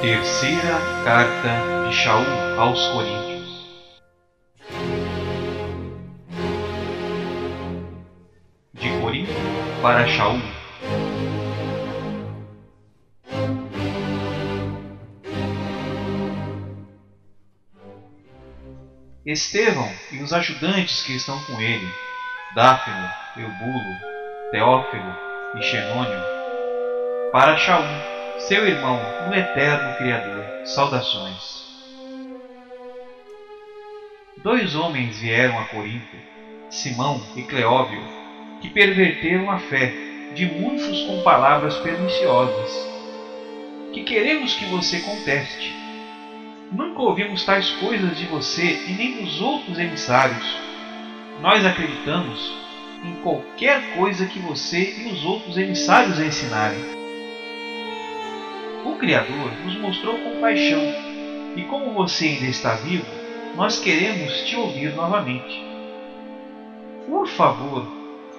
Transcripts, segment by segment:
Terceira carta de Shaul aos Coríntios. De Corinto para Shaul. Estevão e os ajudantes que estão com ele, Dáfilo, Eubulo, Teófilo e Xenônio, para Shaul seu irmão no eterno Criador, saudações. Dois homens vieram a Corinto, Simão e Cleóbio, que perverteram a fé de muitos com palavras perniciosas, que queremos que você conteste. Nunca ouvimos tais coisas de você e nem dos outros emissários. Nós acreditamos em qualquer coisa que você e os outros emissários ensinarem o Criador nos mostrou compaixão, e como você ainda está vivo, nós queremos te ouvir novamente. Por favor,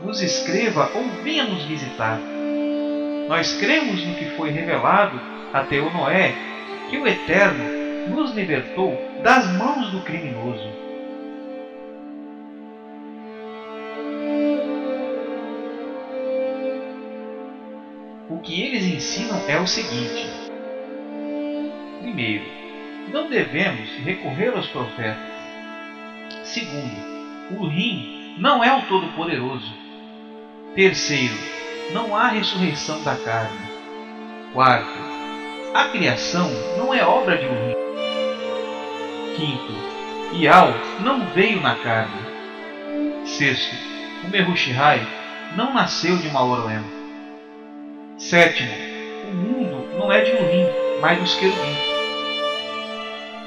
nos escreva ou venha nos visitar. Nós cremos no que foi revelado até o Noé, que o Eterno nos libertou das mãos do criminoso. O que eles ensinam é o seguinte: Primeiro, não devemos recorrer aos profetas. Segundo, o rim não é o Todo-Poderoso. Terceiro, não há ressurreição da carne. Quarto, a criação não é obra de um rim. Quinto, Ial não veio na carne. Sexto, o Merushihai não nasceu de Maoroem. Sétimo, o mundo não é de Urim, mas dos querubins.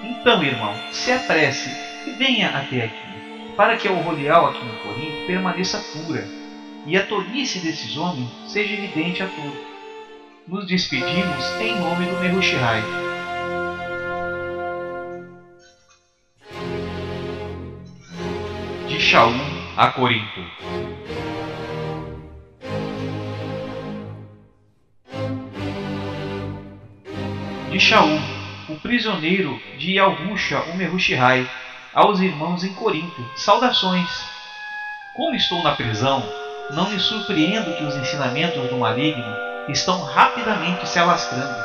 Então, irmão, se apresse e venha até aqui, para que a rolial aqui no Corinto permaneça pura e a tolice desses homens seja evidente a todos. Nos despedimos em nome do Merushihai. De Shaul a Corinto. De Shaul o prisioneiro de Yalhusha, o Merushihai, aos irmãos em Corinto. Saudações! Como estou na prisão, não me surpreendo que os ensinamentos do maligno estão rapidamente se alastrando.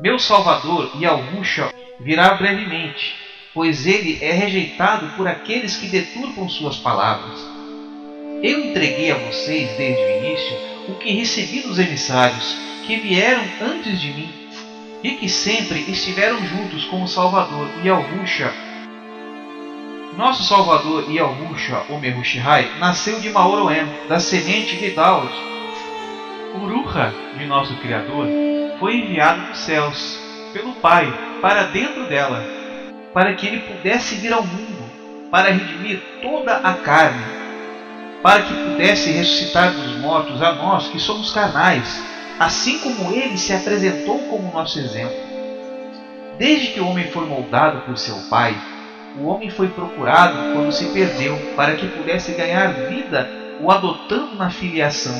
Meu Salvador Yalhusha virá brevemente, pois ele é rejeitado por aqueles que deturpam suas palavras. Eu entreguei a vocês desde o início o que recebi dos emissários que vieram antes de mim e que sempre estiveram juntos com o Salvador Yahusha. Nosso Salvador Yahusha, o Merushihai, nasceu de Maoroem, da semente de Daud. O Ruha de nosso Criador foi enviado dos céus, pelo Pai, para dentro dela, para que ele pudesse vir ao mundo, para redimir toda a carne, para que pudesse ressuscitar dos mortos a nós que somos carnais, assim como ele se apresentou como nosso exemplo. Desde que o homem foi moldado por seu pai, o homem foi procurado quando se perdeu, para que pudesse ganhar vida o adotando na filiação.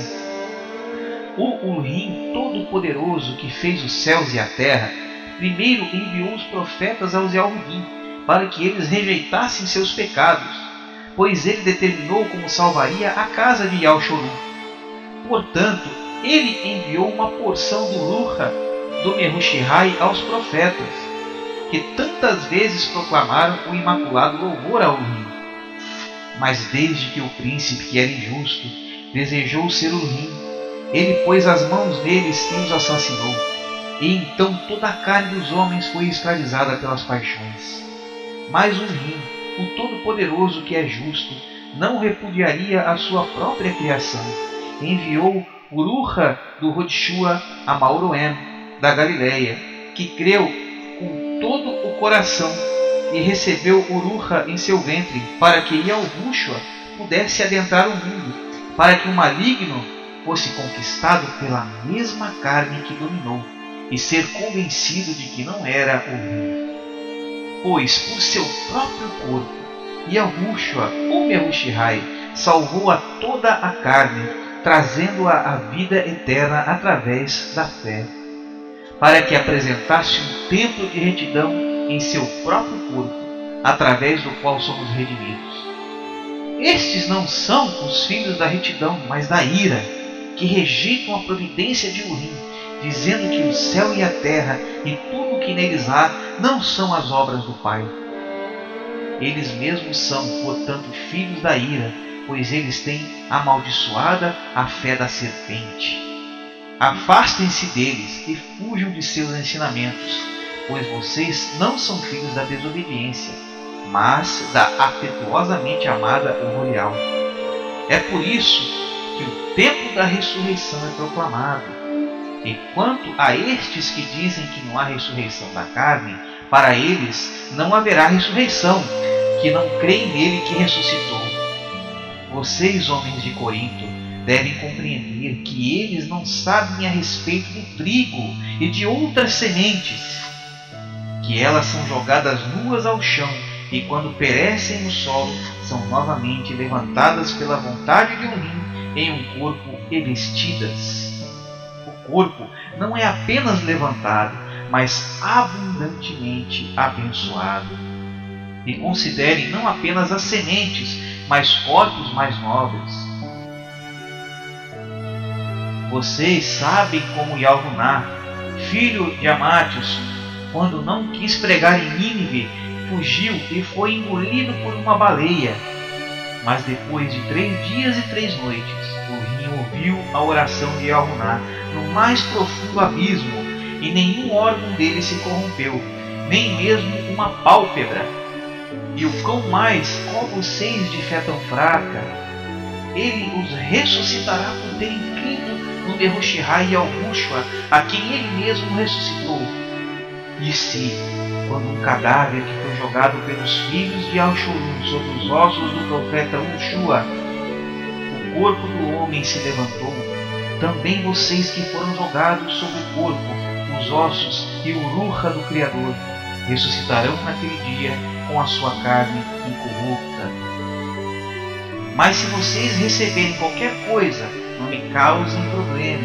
O Urim Todo-Poderoso que fez os céus e a terra, primeiro enviou os profetas aos Yalhudim, para que eles rejeitassem seus pecados, pois ele determinou como salvaria a casa de Yalchorum. Portanto, ele enviou uma porção do Ruha, do Merushihai, aos profetas, que tantas vezes proclamaram o imaculado louvor ao Urim. Mas desde que o príncipe, que era injusto, desejou ser Urim, ele pôs as mãos neles e os assassinou. E então toda a carne dos homens foi escravizada pelas paixões. Mas Urim, o Todo-Poderoso que é justo, não repudiaria a sua própria criação. Enviou Uruha do Rodshua Mauroem, da Galileia, que creu com todo o coração e recebeu Uruha em seu ventre, para que Yalhushua pudesse adentrar o mundo, para que o maligno fosse conquistado pela mesma carne que dominou, e ser convencido de que não era o rei. Pois por seu próprio corpo, Yahushua, o Merushihai, salvou a toda a carne, trazendo-a à vida eterna através da fé. para que apresentasse um templo de retidão em seu próprio corpo, através do qual somos redimidos. Estes não são os filhos da retidão, mas da ira, que rejeitam a providência de Urim, dizendo que o céu e a terra e tudo o que neles há não são as obras do Pai. Eles mesmos são, portanto, filhos da ira, pois eles têm amaldiçoada a fé da serpente. Afastem-se deles e fujam de seus ensinamentos, pois vocês não são filhos da desobediência, mas da afetuosamente amada Royal. É por isso que o tempo da ressurreição é proclamado. E quanto a estes que dizem que não há ressurreição da carne, para eles não haverá ressurreição, que não creem nele que ressuscitou. Vocês, homens de Corinto, devem compreender que eles não sabem a respeito do trigo e de outras sementes, que elas são jogadas nuas ao chão e, quando perecem no solo, são novamente levantadas pela vontade de um em um corpo revestidas. O corpo não é apenas levantado, mas abundantemente abençoado. E considerem não apenas as sementes, mas corpos mais nobres. Vocês sabem como Yalguná, filho de Amatios, quando não quis pregar em Nínive, fugiu e foi engolido por uma baleia. Mas depois de três dias e três noites, o rio ouviu a oração de Yalguná no mais profundo abismo, e nenhum órgão dele se corrompeu, nem mesmo uma pálpebra. E o cão mais, com vocês de fé tão fraca, ele os ressuscitará por terem crido no Nehushihai e Augushua, a quem ele mesmo ressuscitou. E se, quando um cadáver que foi jogado pelos filhos de Alshurum sobre os ossos do profeta Ushua, o corpo do homem se levantou, também vocês que foram jogados sobre o corpo, os ossos e o ruha do Criador, ressuscitarão naquele dia com a sua carne incorrupta. Mas se vocês receberem qualquer coisa, não me causem problema,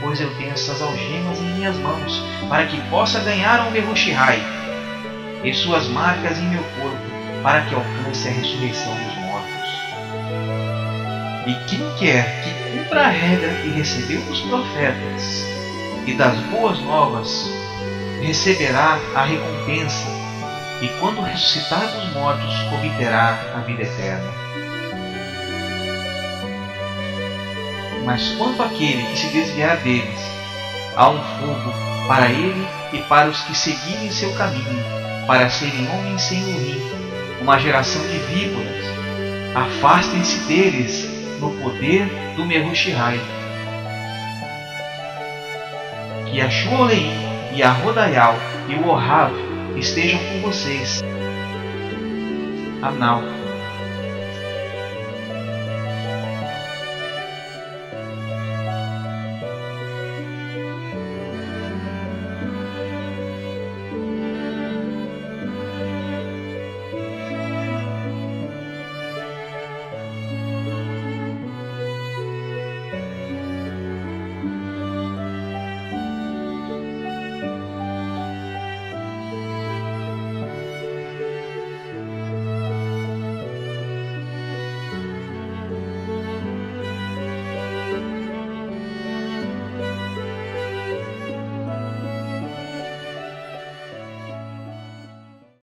pois eu tenho essas algemas em minhas mãos, para que possa ganhar o Mehushihai, e suas marcas em meu corpo, para que alcance a ressurreição dos mortos. E quem quer que cumpra a regra que recebeu dos profetas e das boas novas, receberá a recompensa, e quando ressuscitar dos mortos, obterá a vida eterna. Mas quanto àquele que se desviar deles, há um fogo para ele e para os que seguirem seu caminho, para serem homens sem rim, uma geração de víboras. Afastem-se deles no poder do Mehushihai. Que a Shuoleim e a Rodaial e o Ohav estejam com vocês. Anal.